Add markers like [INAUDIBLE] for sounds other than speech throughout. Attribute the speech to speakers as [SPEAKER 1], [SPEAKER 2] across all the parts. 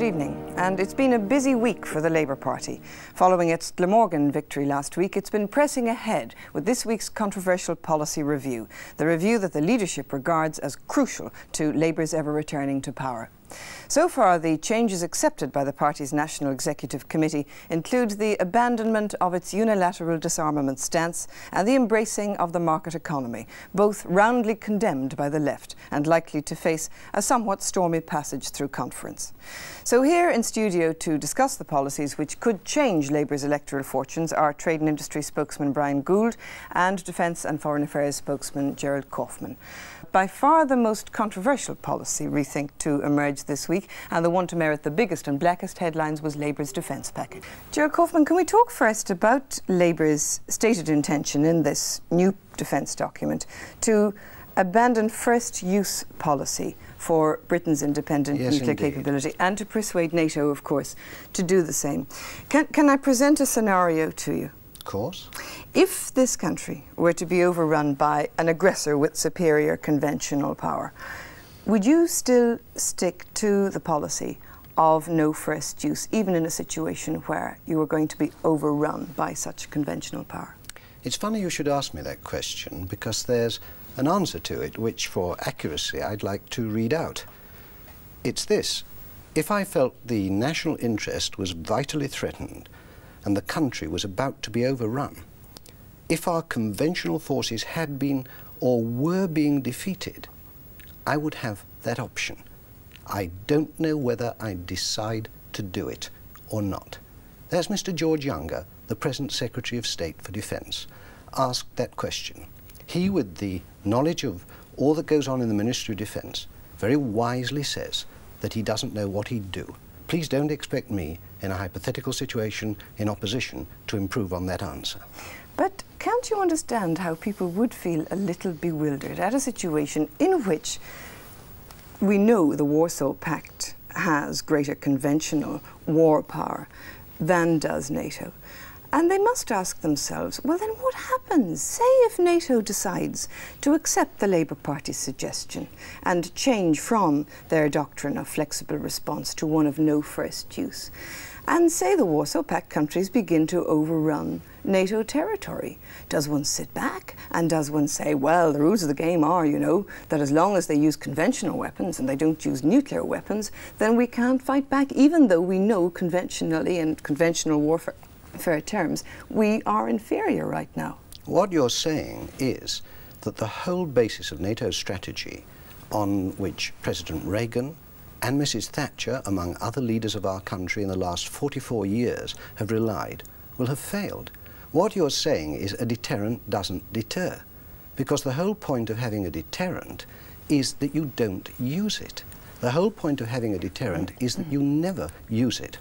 [SPEAKER 1] Good evening. And it's been a busy week for the Labour Party. Following its Glamorgan victory last week, it's been pressing ahead with this week's controversial policy review, the review that the leadership regards as crucial to Labour's ever returning to power. So far, the changes accepted by the party's National Executive Committee include the abandonment of its unilateral disarmament stance and the embracing of the market economy, both roundly condemned by the left and likely to face a somewhat stormy passage through conference. So here in studio to discuss the policies which could change Labour's electoral fortunes are Trade and Industry spokesman Bryan Gould and Defence and Foreign Affairs spokesman Gerald Kaufman by far the most controversial policy rethink to emerge this week, and the one to merit the biggest and blackest headlines was Labour's defence package. Gerald Kaufman, can we talk first about Labour's stated intention in this new defence document to abandon first use policy for Britain's independent
[SPEAKER 2] yes,
[SPEAKER 1] nuclear
[SPEAKER 2] indeed.
[SPEAKER 1] capability and to persuade NATO, of course, to do the same. Can, can I present a scenario to you?
[SPEAKER 2] Course.
[SPEAKER 1] If this country were to be overrun by an aggressor with superior conventional power, would you still stick to the policy of no first use, even in a situation where you were going to be overrun by such conventional power?
[SPEAKER 2] It's funny you should ask me that question because there's an answer to it which, for accuracy, I'd like to read out. It's this. If I felt the national interest was vitally threatened, and the country was about to be overrun. If our conventional forces had been or were being defeated, I would have that option. I don't know whether I'd decide to do it or not. There's Mr. George Younger, the present Secretary of State for Defence, asked that question. He, with the knowledge of all that goes on in the Ministry of Defence, very wisely says that he doesn't know what he'd do. Please don't expect me, in a hypothetical situation in opposition, to improve on that answer.
[SPEAKER 1] But can't you understand how people would feel a little bewildered at a situation in which we know the Warsaw Pact has greater conventional war power than does NATO? And they must ask themselves, well, then what happens? Say if NATO decides to accept the Labour Party's suggestion and change from their doctrine of flexible response to one of no first use. And say the Warsaw Pact countries begin to overrun NATO territory. Does one sit back and does one say, well, the rules of the game are, you know, that as long as they use conventional weapons and they don't use nuclear weapons, then we can't fight back, even though we know conventionally and conventional warfare fair terms, we are inferior right now.
[SPEAKER 2] What you're saying is that the whole basis of NATO's strategy, on which President Reagan and Mrs. Thatcher, among other leaders of our country in the last 44 years, have relied, will have failed. What you're saying is a deterrent doesn't deter, because the whole point of having a deterrent is that you don't use it. The whole point of having a deterrent is that you never use it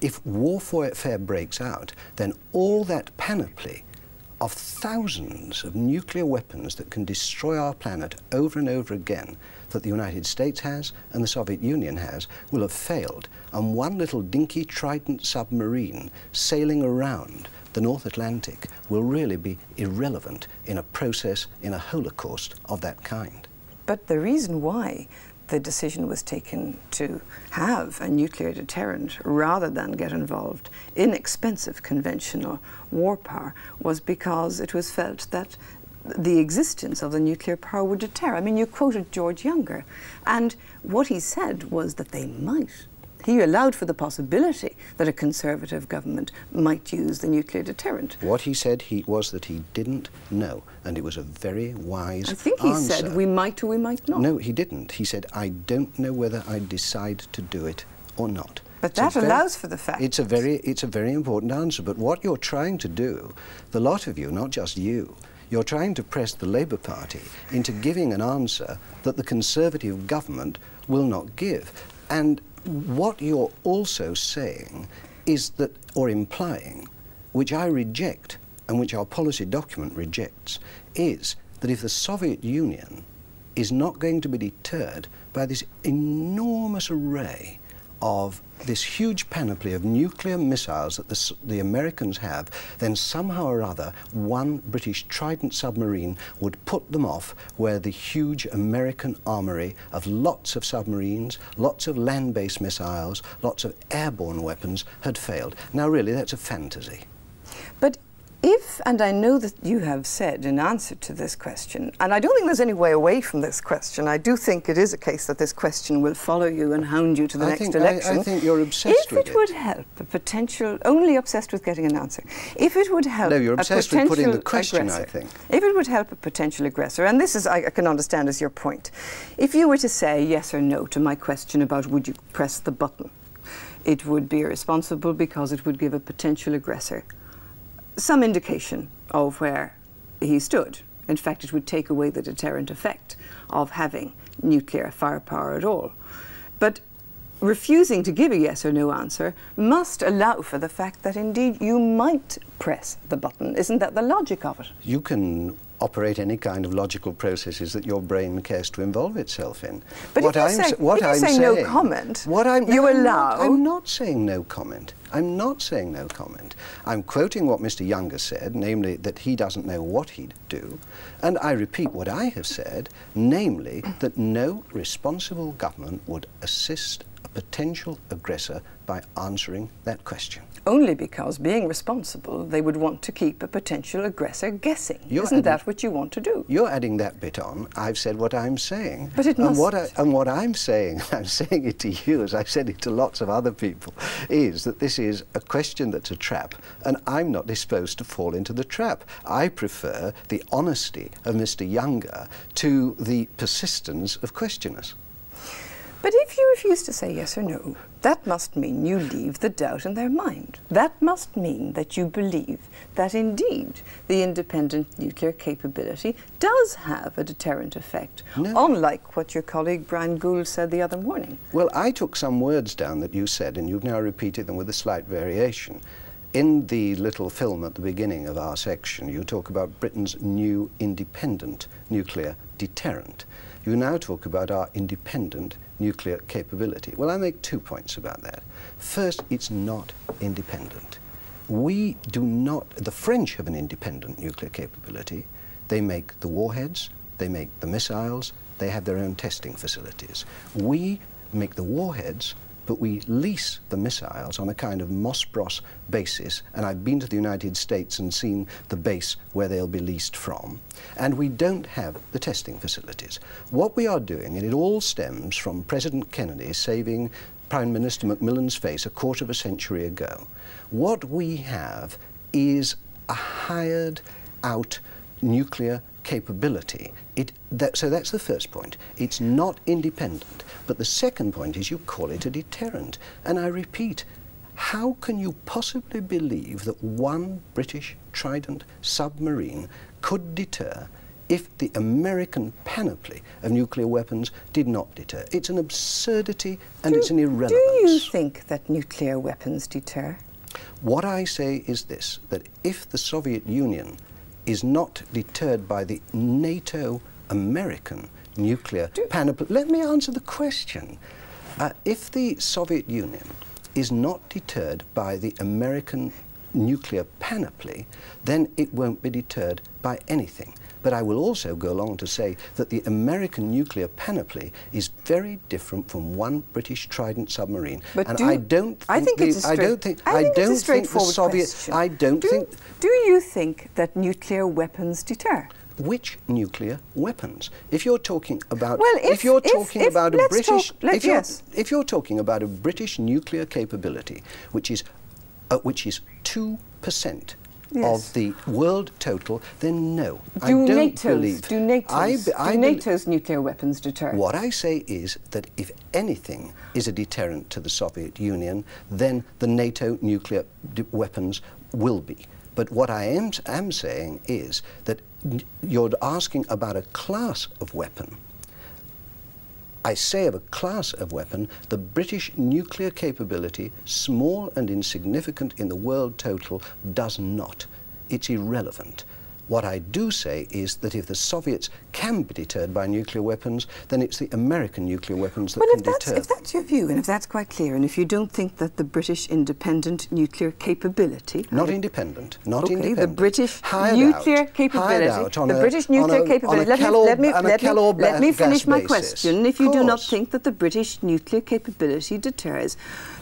[SPEAKER 2] if warfare breaks out, then all that panoply of thousands of nuclear weapons that can destroy our planet over and over again that the United States has and the Soviet Union has will have failed. And one little dinky Trident submarine sailing around the North Atlantic will really be irrelevant in a process, in a holocaust of that kind.
[SPEAKER 1] But the reason why the decision was taken to have a nuclear deterrent rather than get involved in expensive conventional war power was because it was felt that the existence of the nuclear power would deter. I mean, you quoted George Younger, and what he said was that they might he allowed for the possibility that a conservative government might use the nuclear deterrent.
[SPEAKER 2] What he said he, was that he didn't know, and it was a very wise
[SPEAKER 1] I think he
[SPEAKER 2] answer.
[SPEAKER 1] said we might or we might not.
[SPEAKER 2] No, he didn't. He said, I don't know whether I decide to do it or not.
[SPEAKER 1] But that allows for the fact.
[SPEAKER 2] It's a very, it's a very important answer. But what you're trying to do, the lot of you, not just you, you're trying to press the Labour Party into giving an answer that the Conservative government will not give. And what you're also saying is that, or implying, which I reject and which our policy document rejects, is that if the Soviet Union is not going to be deterred by this enormous array of this huge panoply of nuclear missiles that the, the, Americans have, then somehow or other one British Trident submarine would put them off where the huge American armory of lots of submarines, lots of land-based missiles, lots of airborne weapons had failed. Now really that's a fantasy.
[SPEAKER 1] But if, and I know that you have said in answer to this question, and I don't think there's any way away from this question, I do think it is a case that this question will follow you and hound you to the
[SPEAKER 2] I
[SPEAKER 1] next
[SPEAKER 2] think,
[SPEAKER 1] election.
[SPEAKER 2] I, I, think you're obsessed
[SPEAKER 1] if
[SPEAKER 2] with
[SPEAKER 1] it. If it would help a potential, only obsessed with getting an answer, if it would help
[SPEAKER 2] No, you're obsessed with putting the question,
[SPEAKER 1] aggressor,
[SPEAKER 2] I think.
[SPEAKER 1] If it would help a potential aggressor, and this is, I, I can understand as your point, if you were to say yes or no to my question about would you press the button, it would be irresponsible because it would give a potential aggressor some indication of where he stood. In fact, it would take away the deterrent effect of having nuclear firepower at all. But refusing to give a yes or no answer must allow for the fact that indeed you might press the button. Isn't that the logic of it?
[SPEAKER 2] You can operate any kind of logical processes that your brain cares to involve itself in.
[SPEAKER 1] But
[SPEAKER 2] what
[SPEAKER 1] if you
[SPEAKER 2] I'm,
[SPEAKER 1] say,
[SPEAKER 2] what
[SPEAKER 1] if you
[SPEAKER 2] I'm
[SPEAKER 1] say
[SPEAKER 2] saying,
[SPEAKER 1] no comment,
[SPEAKER 2] what I'm,
[SPEAKER 1] you
[SPEAKER 2] no, I'm
[SPEAKER 1] allow...
[SPEAKER 2] Not, I'm not saying no comment. I'm not saying no comment. I'm quoting what Mr Younger said, namely that he doesn't know what he'd do. And I repeat what I have said, namely that no responsible government would assist a potential aggressor by answering that question.
[SPEAKER 1] Only because, being responsible, they would want to keep a potential aggressor guessing.
[SPEAKER 2] You're
[SPEAKER 1] Isn't that what you want to do?
[SPEAKER 2] You're adding that bit on. I've said what I'm saying.
[SPEAKER 1] But it
[SPEAKER 2] and
[SPEAKER 1] must.
[SPEAKER 2] what, I, and what I'm saying, [LAUGHS] I'm saying it to you as I've said it to lots of other people, is that this is a question that's a trap, and I'm not disposed to fall into the trap. I prefer the honesty of Mr. Younger to the persistence of questioners.
[SPEAKER 1] But if you refuse to say yes or no, that must mean you leave the doubt in their mind. That must mean that you believe that indeed the independent nuclear capability does have a deterrent effect,
[SPEAKER 2] no.
[SPEAKER 1] unlike what your colleague Bryan Gould said the other morning.
[SPEAKER 2] Well, I took some words down that you said, and you've now repeated them with a slight variation. In the little film at the beginning of our section, you talk about Britain's new independent nuclear deterrent. You now talk about our independent nuclear capability. Well, I make two points about that. First, it's not independent. We do not, the French have an independent nuclear capability. They make the warheads, they make the missiles, they have their own testing facilities. We make the warheads, but we lease the missiles on a kind of Moss Bros basis, and I've been to the United States and seen the base where they'll be leased from, and we don't have the testing facilities. What we are doing, and it all stems from President Kennedy saving Prime Minister Macmillan's face a quarter of a century ago, what we have is a hired out nuclear capability. It, that, so that's the first point. It's not independent. But the second point is you call it a deterrent. And I repeat, how can you possibly believe that one British Trident submarine could deter if the American panoply of nuclear weapons did not deter? It's an absurdity and
[SPEAKER 1] do,
[SPEAKER 2] it's an irrelevance.
[SPEAKER 1] Do you think that nuclear weapons deter?
[SPEAKER 2] What I say is this, that if the Soviet Union is not deterred by the NATO American nuclear panoply. Let me answer the question. Uh, if the Soviet Union is not deterred by the American nuclear panoply, then it won't be deterred by anything. But I will also go along to say that the American nuclear panoply is very different from one British Trident submarine.
[SPEAKER 1] But
[SPEAKER 2] and
[SPEAKER 1] do,
[SPEAKER 2] I don't think
[SPEAKER 1] I think
[SPEAKER 2] the,
[SPEAKER 1] it's a
[SPEAKER 2] I don't think
[SPEAKER 1] I think
[SPEAKER 2] don't
[SPEAKER 1] a straightforward
[SPEAKER 2] think the Soviet
[SPEAKER 1] question.
[SPEAKER 2] I don't
[SPEAKER 1] do,
[SPEAKER 2] think
[SPEAKER 1] Do you think that nuclear weapons deter?
[SPEAKER 2] which nuclear weapons? If you're talking about,
[SPEAKER 1] well, if,
[SPEAKER 2] you're
[SPEAKER 1] if,
[SPEAKER 2] talking
[SPEAKER 1] if,
[SPEAKER 2] about a British,
[SPEAKER 1] talk,
[SPEAKER 2] if, you're,
[SPEAKER 1] yes.
[SPEAKER 2] if you're talking about a British nuclear capability, which is, uh, which is two percent
[SPEAKER 1] yes.
[SPEAKER 2] of the world total, then no,
[SPEAKER 1] do
[SPEAKER 2] I don't
[SPEAKER 1] NATO's,
[SPEAKER 2] believe.
[SPEAKER 1] Do NATO's,
[SPEAKER 2] I,
[SPEAKER 1] do
[SPEAKER 2] I
[SPEAKER 1] NATO's nuclear weapons deter?
[SPEAKER 2] What I say is that if anything is a deterrent to the Soviet Union, then the NATO nuclear weapons will be. But what I am, am saying is that you're asking about a class of weapon. I say of a class of weapon, the British nuclear capability, small and insignificant in the world total, does not. It's irrelevant. What I do say is that if the Soviets can be deterred by nuclear weapons, then it's the American nuclear weapons that
[SPEAKER 1] well,
[SPEAKER 2] can
[SPEAKER 1] if that's,
[SPEAKER 2] deter
[SPEAKER 1] if that's your view, and if that's quite clear, and if you don't think that the British independent nuclear capability...
[SPEAKER 2] Not independent, not
[SPEAKER 1] okay,
[SPEAKER 2] independent.
[SPEAKER 1] the British
[SPEAKER 2] Hired
[SPEAKER 1] nuclear
[SPEAKER 2] out,
[SPEAKER 1] capability,
[SPEAKER 2] hired out on
[SPEAKER 1] the
[SPEAKER 2] a-
[SPEAKER 1] British nuclear
[SPEAKER 2] a-
[SPEAKER 1] capability. Let
[SPEAKER 2] Kellogg-
[SPEAKER 1] let me, let me, let me finish my
[SPEAKER 2] basis.
[SPEAKER 1] question. If you do not think that the British nuclear capability deters,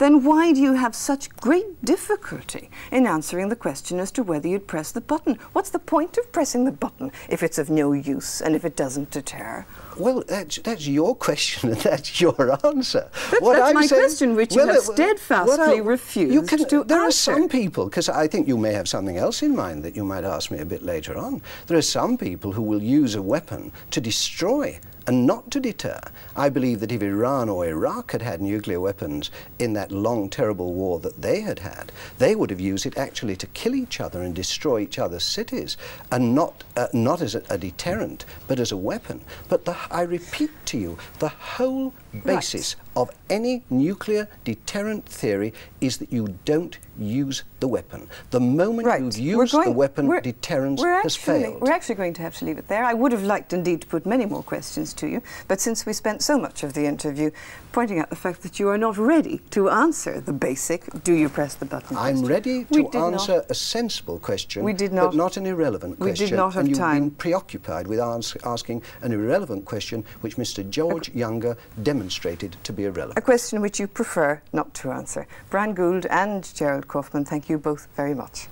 [SPEAKER 1] then why do you have such great difficulty in answering the question as to whether you'd press the button? What's the point of pressing the button if it's of no use and if it doesn't deter?
[SPEAKER 2] Well, that's, that's your question and [LAUGHS] that's your answer.
[SPEAKER 1] That- that's my question, which you have steadfastly refused you can, to
[SPEAKER 2] There
[SPEAKER 1] answer.
[SPEAKER 2] are some people, because I think you may have something else in mind that you might ask me a bit later on. There are some people who will use a weapon to destroy and not to deter. I believe that if Iran or Iraq had had nuclear weapons in that long, terrible war that they had had, they would have used it actually to kill each other and destroy each other's cities, and not, uh, not as a, a deterrent, but as a weapon. But the, I repeat to you, the whole basis of any nuclear deterrent theory is that you don't use the weapon. The moment
[SPEAKER 1] Right.
[SPEAKER 2] you've used the
[SPEAKER 1] going-
[SPEAKER 2] weapon,
[SPEAKER 1] we're-
[SPEAKER 2] deterrence
[SPEAKER 1] we're
[SPEAKER 2] has
[SPEAKER 1] actually,
[SPEAKER 2] failed.
[SPEAKER 1] We're actually going to have to leave it there. I would have liked indeed to put many more questions to you, but since we spent so much of the interview pointing out the fact that you are not ready to answer the basic, do you press the button
[SPEAKER 2] I'm
[SPEAKER 1] question.
[SPEAKER 2] ready to
[SPEAKER 1] did not.
[SPEAKER 2] answer a sensible question,
[SPEAKER 1] We did
[SPEAKER 2] but
[SPEAKER 1] not-
[SPEAKER 2] not an irrelevant
[SPEAKER 1] we did
[SPEAKER 2] question.
[SPEAKER 1] not have
[SPEAKER 2] and you've
[SPEAKER 1] time.
[SPEAKER 2] been preoccupied with asking an irrelevant question, which Mr. George Younger demonstrated to be irrelevant.
[SPEAKER 1] A question which you prefer not to answer. Bryan Gould and Gerald Kaufman, thank you both very much.